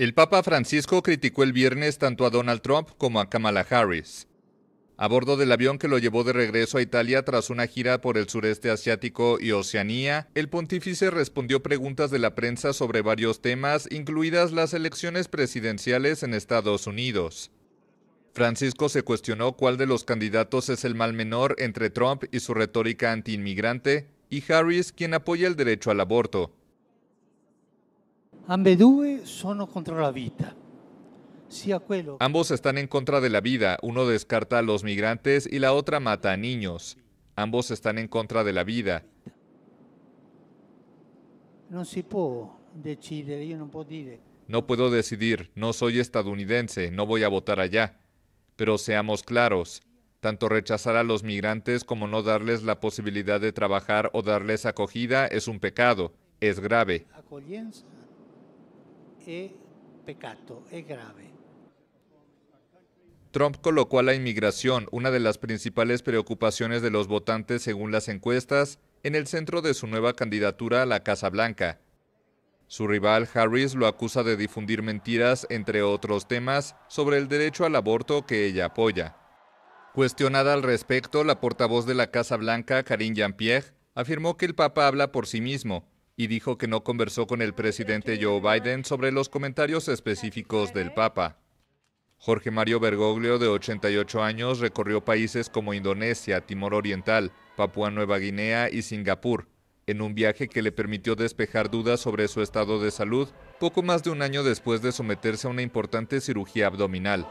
El Papa Francisco criticó el viernes tanto a Donald Trump como a Kamala Harris. A bordo del avión que lo llevó de regreso a Italia tras una gira por el sureste asiático y Oceanía, el pontífice respondió preguntas de la prensa sobre varios temas, incluidas las elecciones presidenciales en Estados Unidos. Francisco se cuestionó cuál de los candidatos es el mal menor entre Trump y su retórica antiinmigrante, y Harris quien apoya el derecho al aborto. Ambos están en contra de la vida. Uno descarta a los migrantes y la otra mata a niños. Ambos están en contra de la vida. No No puedo decidir, no soy estadounidense, no voy a votar allá. Pero seamos claros, tanto rechazar a los migrantes como no darles la posibilidad de trabajar o darles acogida es un pecado, es grave. Trump colocó a la inmigración, una de las principales preocupaciones de los votantes según las encuestas, en el centro de su nueva candidatura a la Casa Blanca. Su rival Harris lo acusa de difundir mentiras, entre otros temas, sobre el derecho al aborto que ella apoya. Cuestionada al respecto, la portavoz de la Casa Blanca, Karine Jean-Pierre, afirmó que el Papa habla por sí mismo y dijo que no conversó con el presidente Joe Biden sobre los comentarios específicos del Papa. Jorge Mario Bergoglio, de 88 años, recorrió países como Indonesia, Timor Oriental, Papúa Nueva Guinea y Singapur, en un viaje que le permitió despejar dudas sobre su estado de salud poco más de un año después de someterse a una importante cirugía abdominal.